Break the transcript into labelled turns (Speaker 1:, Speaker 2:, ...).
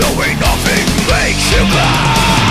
Speaker 1: Doing nothing makes you glad